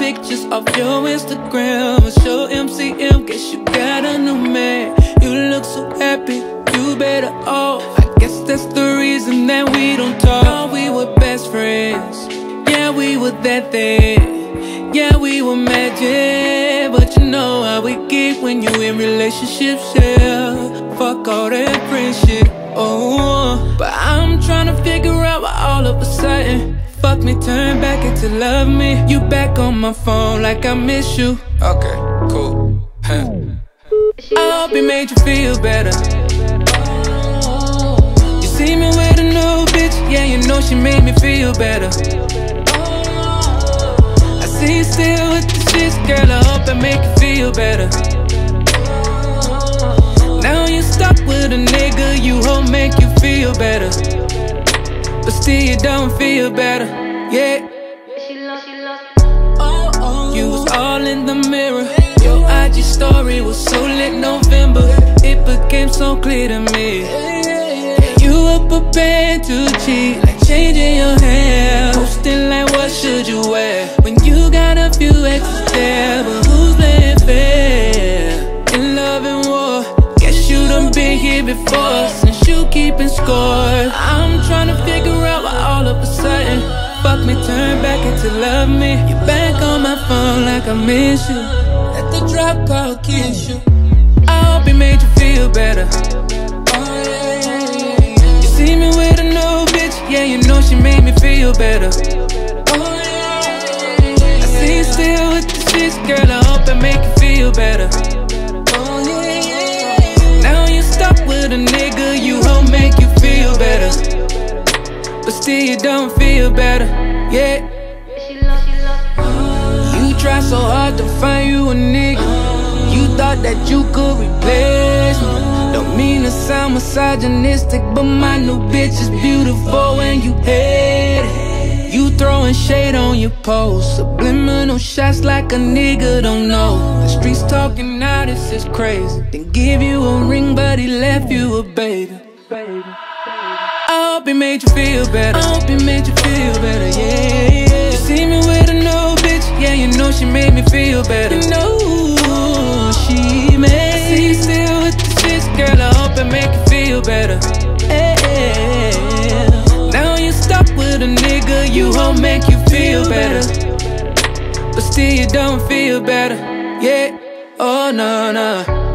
pictures off your Instagram. Show MCM, guess you got a new man. You look so happy, you better off. I guess that's the reason that we don't talk. Thought we were best friends. Yeah, we were that thing. Yeah, we were magic. But you know how we get when you in relationships, yeah. Fuck all that friendship. Oh, but I'm trying to figure out why all of me, turn back into love me. You back on my phone like I miss you. Okay, cool. I hope it made you feel better. You see me with a new bitch. Yeah, you know she made me feel better. I see you still with the shits Girl, I hope I make you feel better. Now you stuck with a nigga. You hope make you feel better. But still you don't feel better Yeah oh, oh. you was all in the mirror. Your IG story was so lit November. It became so clear to me. You were prepared to cheat, like changing your hair. Posting like, what should you wear? When you got a few exes there, but who's playing fair? In love and war, guess you done been here before. Since you keeping score, I'm trying to figure out why all of a sudden. Me, turn back into love me. You back on my phone like I miss you. Let the drop call kiss you. I hope it made you feel better. Oh, you see me with a new bitch, yeah, you know she made me feel better. Oh, yeah, I see you still with the shits, girl, I hope I make you feel better. Oh, now you stuck with a nigga, you hope make you feel better. But still you don't feel better, yeah. You try so hard to find you a nigga. You thought that you could replace me. Don't mean to sound misogynistic But my new bitch is beautiful and you hate it. You throwing shade on your post. Subliminal shots like a nigga don't know. The streets talking now, this is crazy. Then give you a ring but he left you a baby. hope it made you feel better. I hope it made you feel better, yeah. You see me with a new bitch, yeah, you know she made me feel better. You know she made. I see you still with the shits, girl. I hope it make you feel better. Yeah. Now you stuck with a nigga, you hope make you feel better, but still you don't feel better, yeah. Oh no no.